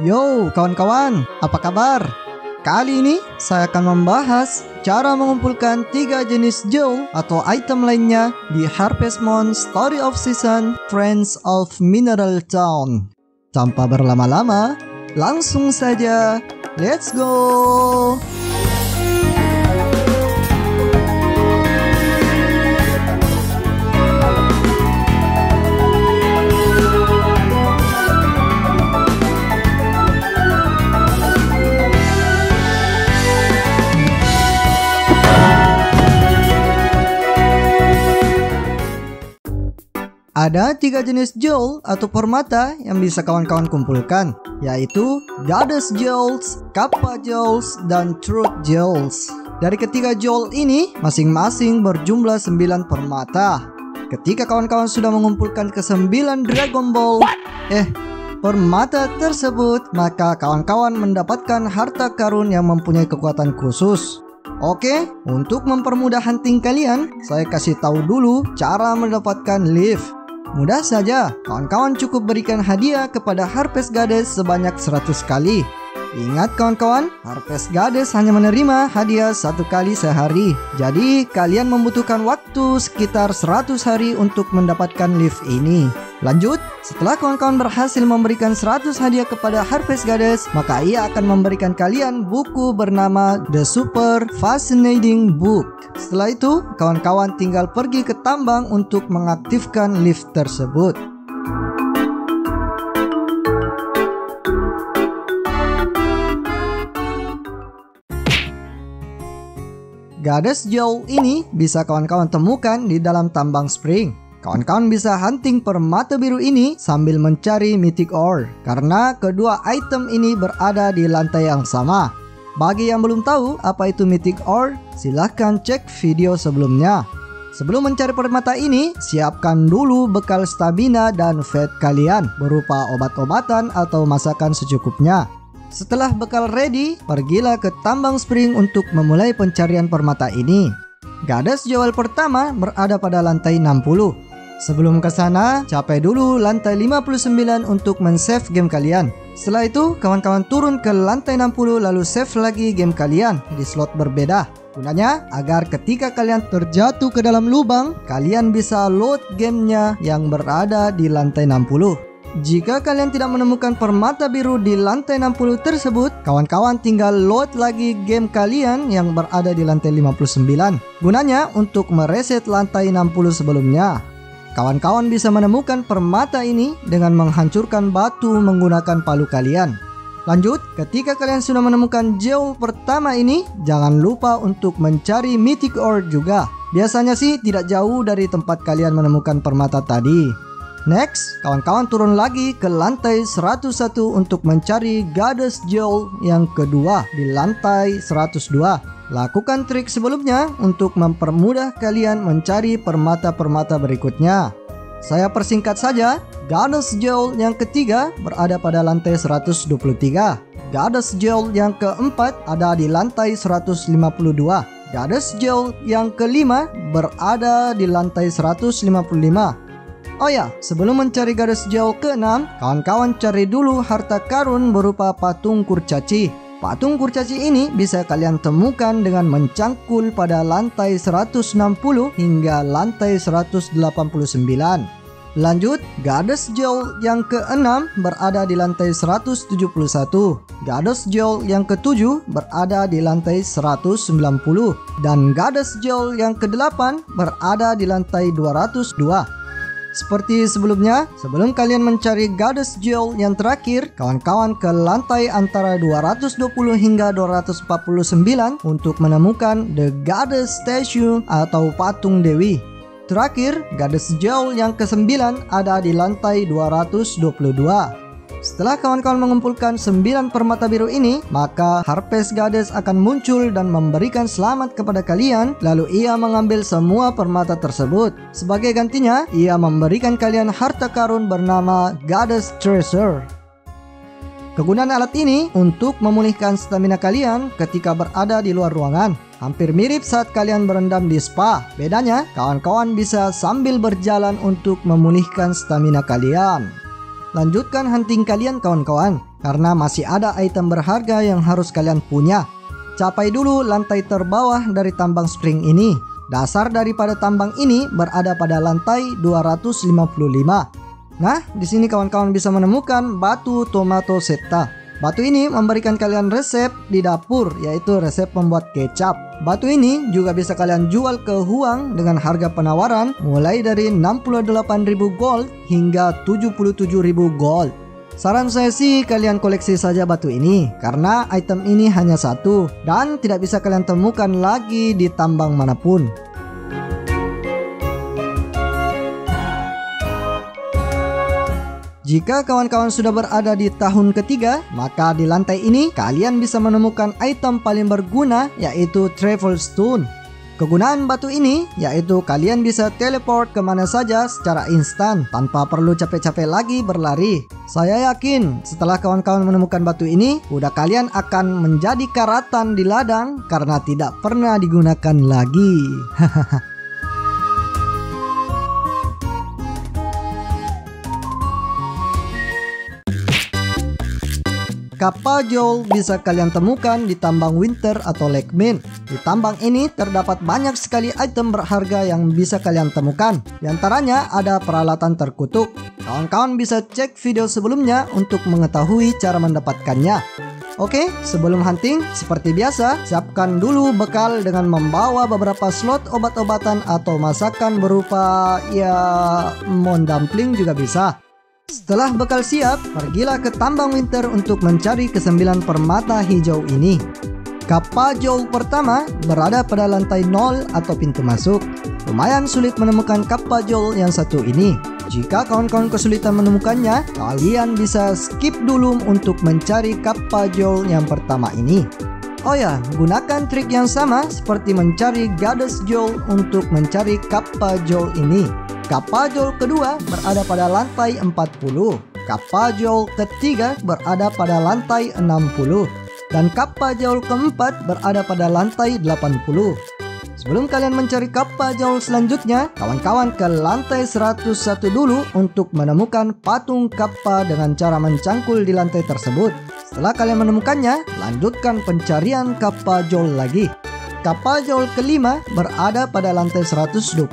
Yo kawan-kawan, apa kabar? Kali ini saya akan membahas cara mengumpulkan tiga jenis jewel atau item lainnya di Harvest Moon Story of Season Friends of Mineral Town. Tanpa berlama-lama, langsung saja, let's go! Ada tiga jenis jewel atau permata yang bisa kawan-kawan kumpulkan, yaitu Goddess Jewels, Kappa Jewels, dan Truth Jewels. Dari ketiga jewel ini, masing-masing berjumlah 9 permata. Ketika kawan-kawan sudah mengumpulkan ke 9 Dragon Ball, eh, permata tersebut, maka kawan-kawan mendapatkan harta karun yang mempunyai kekuatan khusus. Oke, untuk mempermudah hunting kalian, saya kasih tahu dulu cara mendapatkan lift. Mudah saja, kawan-kawan cukup berikan hadiah kepada Harvest Goddess sebanyak 100 kali. Ingat kawan-kawan, Harvest Goddess hanya menerima hadiah satu kali sehari. Jadi kalian membutuhkan waktu sekitar 100 hari untuk mendapatkan lift ini. Lanjut, setelah kawan-kawan berhasil memberikan 100 hadiah kepada Harvest Goddess, maka ia akan memberikan kalian buku bernama The Super Fascinating Book. Setelah itu, kawan-kawan tinggal pergi ke tambang untuk mengaktifkan lift tersebut. Goddess Joe ini bisa kawan-kawan temukan di dalam tambang spring. Kawan-kawan bisa hunting permata biru ini sambil mencari mythic ore karena kedua item ini berada di lantai yang sama. Bagi yang belum tahu apa itu mythic ore, silahkan cek video sebelumnya. Sebelum mencari permata ini, siapkan dulu bekal stamina dan fat kalian berupa obat-obatan atau masakan secukupnya. Setelah bekal ready, pergilah ke tambang spring untuk memulai pencarian permata ini. Gadas jual pertama berada pada lantai 60. Sebelum ke sana, capai dulu lantai 59 untuk men-save game kalian. Setelah itu, kawan-kawan turun ke lantai 60 lalu save lagi game kalian di slot berbeda. Gunanya agar ketika kalian terjatuh ke dalam lubang, kalian bisa load gamenya yang berada di lantai 60. Jika kalian tidak menemukan permata biru di lantai 60 tersebut, kawan-kawan tinggal load lagi game kalian yang berada di lantai 59. Gunanya untuk mereset lantai 60 sebelumnya. Kawan-kawan bisa menemukan permata ini dengan menghancurkan batu menggunakan palu kalian. Lanjut, ketika kalian sudah menemukan jewel pertama ini, jangan lupa untuk mencari mythic ore juga. Biasanya sih tidak jauh dari tempat kalian menemukan permata tadi. Next, kawan-kawan turun lagi ke lantai 101 untuk mencari Goddess Jewel yang kedua di lantai 102. Lakukan trik sebelumnya untuk mempermudah kalian mencari permata-permata berikutnya. Saya persingkat saja, Goddess Jewel yang ketiga berada pada lantai 123. Goddess Jewel yang keempat ada di lantai 152. Goddess Jewel yang kelima berada di lantai 155. Oh ya, sebelum mencari garis jauh ke-6, kawan-kawan cari dulu harta karun berupa patung kurcaci. Patung kurcaci ini bisa kalian temukan dengan mencangkul pada lantai 160 hingga lantai 189. Lanjut, Goddess Jewel yang ke-6 berada di lantai 171. Goddess Jewel yang ke-7 berada di lantai 190. Dan Goddess Jewel yang ke-8 berada di lantai 202. Seperti sebelumnya, sebelum kalian mencari Goddess Jewel yang terakhir, kawan-kawan ke lantai antara 220 hingga 249 untuk menemukan The Goddess Statue atau patung Dewi. Terakhir, Goddess Jewel yang ke-9 ada di lantai 222. Setelah kawan-kawan mengumpulkan 9 permata biru ini, maka Harpes Goddess akan muncul dan memberikan selamat kepada kalian, lalu ia mengambil semua permata tersebut. Sebagai gantinya, ia memberikan kalian harta karun bernama Goddess Treasure. Kegunaan alat ini untuk memulihkan stamina kalian ketika berada di luar ruangan. Hampir mirip saat kalian berendam di spa. Bedanya, kawan-kawan bisa sambil berjalan untuk memulihkan stamina kalian. Lanjutkan hunting kalian kawan-kawan karena masih ada item berharga yang harus kalian punya. Capai dulu lantai terbawah dari tambang spring ini. Dasar daripada tambang ini berada pada lantai 255. Nah, di sini kawan-kawan bisa menemukan batu tomato seta. Batu ini memberikan kalian resep di dapur, yaitu resep membuat kecap. Batu ini juga bisa kalian jual ke Huang dengan harga penawaran mulai dari 68.000 gold hingga 77.000 gold. Saran saya sih kalian koleksi saja batu ini karena item ini hanya satu dan tidak bisa kalian temukan lagi di tambang mana pun. Jika kawan-kawan sudah berada di tahun ketiga, maka di lantai ini kalian bisa menemukan item paling berguna yaitu Travel Stone. Kegunaan batu ini yaitu kalian bisa teleport ke mana saja secara instan tanpa perlu capek-capek lagi berlari. Saya yakin setelah kawan-kawan menemukan batu ini, kuda kalian akan menjadi karatan di ladang karena tidak pernah digunakan lagi. Hahaha. Kapajol bisa kalian temukan di tambang Winter atau Lake Min. Di tambang ini terdapat banyak sekali item berharga yang bisa kalian temukan. Di antaranya ada peralatan terkutuk. Kawan-kawan bisa cek video sebelumnya untuk mengetahui cara mendapatkannya. Oke, sebelum hunting, seperti biasa, siapkan dulu bekal dengan membawa beberapa slot obat-obatan atau masakan berupa ya mon dumpling juga bisa. Setelah bekal siap, pergilah ke tambang winter untuk mencari kesembilan permata hijau ini. Kapajol pertama berada pada lantai 0 atau pintu masuk. Lumayan sulit menemukan kapajol yang satu ini. Jika kawan-kawan kesulitan menemukannya, kalian bisa skip dulu untuk mencari kapajol yang pertama ini. Oh ya, gunakan trik yang sama seperti mencari Goddess Jol untuk mencari kapajol ini. Kapajol kedua berada pada lantai 40. Kapajol ketiga berada pada lantai 60. Dan kapajol keempat berada pada lantai 80. Sebelum kalian mencari kapajol selanjutnya, kawan-kawan ke lantai 101 dulu untuk menemukan patung kappa dengan cara mencangkul di lantai tersebut. Setelah kalian menemukannya, lanjutkan pencarian kapajol lagi. Kapajol kelima berada pada lantai 120.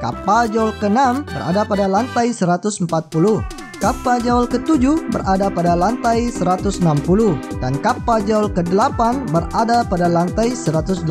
Kapajol keenam berada pada lantai 140. Kapajol ketujuh berada pada lantai 160 dan kapajol ke-8 berada pada lantai 180.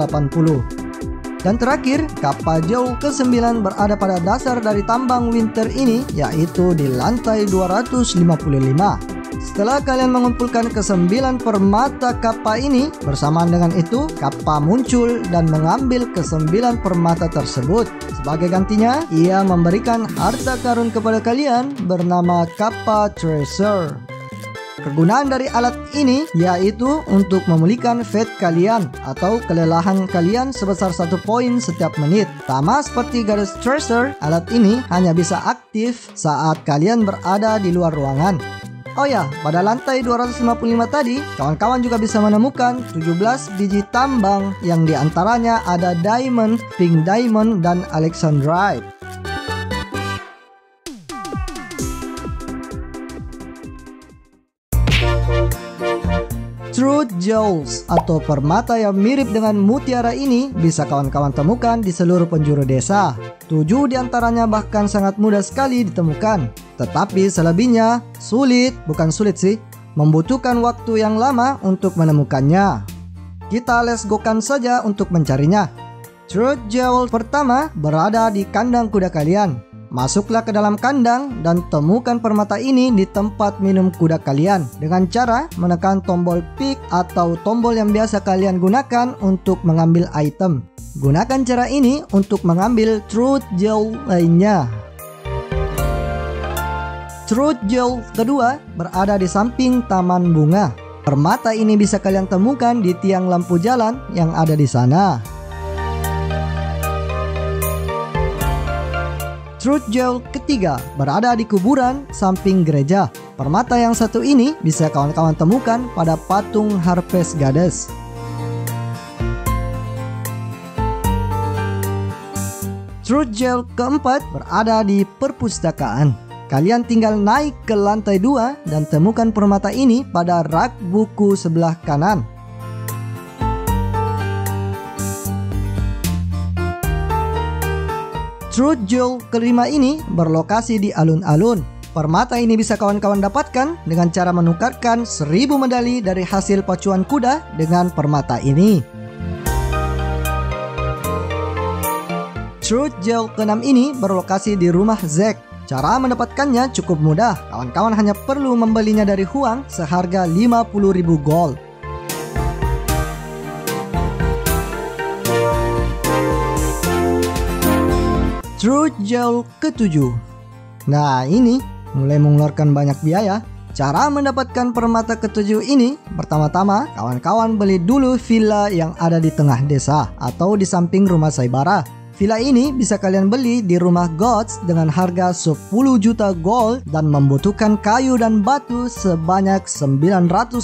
Dan terakhir, kapajol ke-9 berada pada dasar dari tambang winter ini yaitu di lantai 255. Setelah kalian mengumpulkan kesembilan permata kappa ini, bersamaan dengan itu, kappa muncul dan mengambil kesembilan permata tersebut. Sebagai gantinya, ia memberikan harta karun kepada kalian bernama kappa treasure. Kegunaan dari alat ini yaitu untuk memulihkan fat kalian atau kelelahan kalian sebesar satu poin setiap menit. Sama seperti garis tracer, alat ini hanya bisa aktif saat kalian berada di luar ruangan. Oh ya, pada lantai 255 tadi, kawan-kawan juga bisa menemukan 17 biji tambang yang di antaranya ada diamond, pink diamond, dan alexandrite. Jewels atau permata yang mirip dengan mutiara ini bisa kawan-kawan temukan di seluruh penjuru desa. Tujuh di antaranya bahkan sangat mudah sekali ditemukan. Tetapi selebihnya sulit, bukan sulit sih, membutuhkan waktu yang lama untuk menemukannya. Kita let's go-kan saja untuk mencarinya. Truth Jewel pertama berada di kandang kuda kalian. Masuklah ke dalam kandang dan temukan permata ini di tempat minum kuda kalian dengan cara menekan tombol pick atau tombol yang biasa kalian gunakan untuk mengambil item. Gunakan cara ini untuk mengambil truth gel lainnya. Truth gel kedua berada di samping taman bunga. Permata ini bisa kalian temukan di tiang lampu jalan yang ada di sana. Truth Gel ketiga berada di kuburan samping gereja. Permata yang satu ini bisa kawan-kawan temukan pada patung Harvest Goddess. Truth Gel keempat berada di perpustakaan. Kalian tinggal naik ke lantai 2 dan temukan permata ini pada rak buku sebelah kanan. Truth Jewel kelima ini berlokasi di alun-alun. Permata ini bisa kawan-kawan dapatkan dengan cara menukarkan 1000 medali dari hasil pacuan kuda dengan permata ini. Truth Gel ke-6 ini berlokasi di rumah Zack. Cara mendapatkannya cukup mudah. Kawan-kawan hanya perlu membelinya dari Huang seharga 50.000 gold. Truth Gel ketujuh. Nah ini mulai mengeluarkan banyak biaya. Cara mendapatkan permata ketujuh ini, pertama-tama kawan-kawan beli dulu villa yang ada di tengah desa atau di samping rumah Saibara. Villa ini bisa kalian beli di rumah Gods dengan harga 10 juta gold dan membutuhkan kayu dan batu sebanyak 999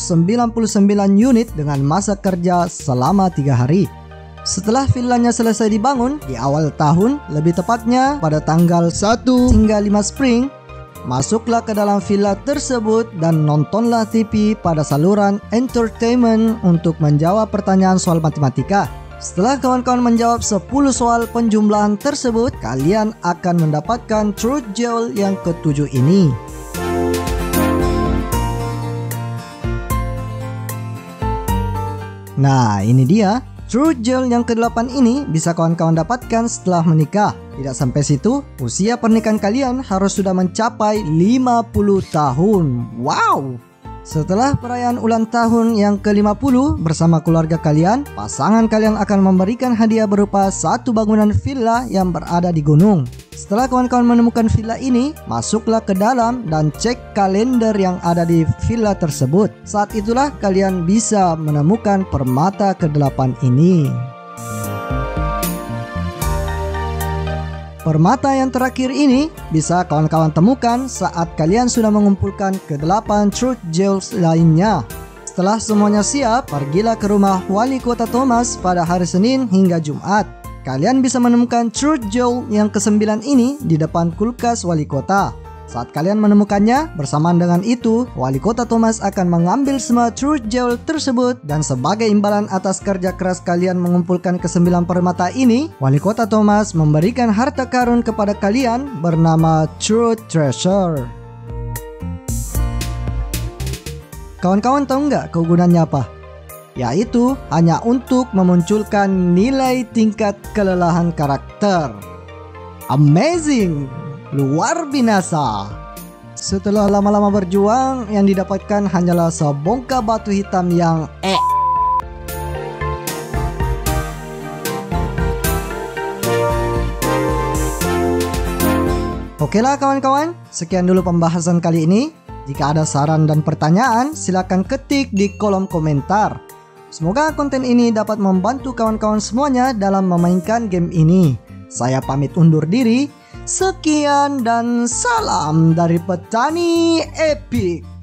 unit dengan masa kerja selama 3 hari. Setelah villanya selesai dibangun di awal tahun, lebih tepatnya pada tanggal 1 hingga 5 Spring, masuklah ke dalam villa tersebut dan nontonlah TV pada saluran entertainment untuk menjawab pertanyaan soal matematika. Setelah kawan-kawan menjawab 10 soal penjumlahan tersebut, kalian akan mendapatkan Truth Gel yang ketujuh ini. Nah, ini dia True Gel yang ke-8 ini bisa kawan-kawan dapatkan setelah menikah. Tidak sampai situ, usia pernikahan kalian harus sudah mencapai 50 tahun. Wow! Setelah perayaan ulang tahun yang ke-50 bersama keluarga kalian, pasangan kalian akan memberikan hadiah berupa satu bangunan villa yang berada di gunung. Setelah kawan-kawan menemukan villa ini, masuklah ke dalam dan cek kalender yang ada di villa tersebut. Saat itulah kalian bisa menemukan permata ke-8 ini. Permata yang terakhir ini bisa kawan-kawan temukan saat kalian sudah mengumpulkan ke-8 Truth Gels lainnya. Setelah semuanya siap, pergilah ke rumah Wali Kota Thomas pada hari Senin hingga Jumat. Kalian bisa menemukan Truth Gel yang ke-9 ini di depan kulkas Wali Kota. Saat kalian menemukannya, bersamaan dengan itu, wali kota Thomas akan mengambil semua truth gel tersebut dan sebagai imbalan atas kerja keras kalian mengumpulkan kesembilan permata ini, wali kota Thomas memberikan harta karun kepada kalian bernama Truth Treasure. Kawan-kawan tahu nggak kegunaannya apa? Yaitu hanya untuk memunculkan nilai tingkat kelelahan karakter. Amazing! Luar binasa. Setelah lama-lama berjuang, yang didapatkan hanyalah sebongkah batu hitam yang eh. Oke lah kawan-kawan, sekian dulu pembahasan kali ini. Jika ada saran dan pertanyaan, silakan ketik di kolom komentar. Semoga konten ini dapat membantu kawan-kawan semuanya dalam memainkan game ini. Saya pamit undur diri. Sekian dan salam dari petani epic.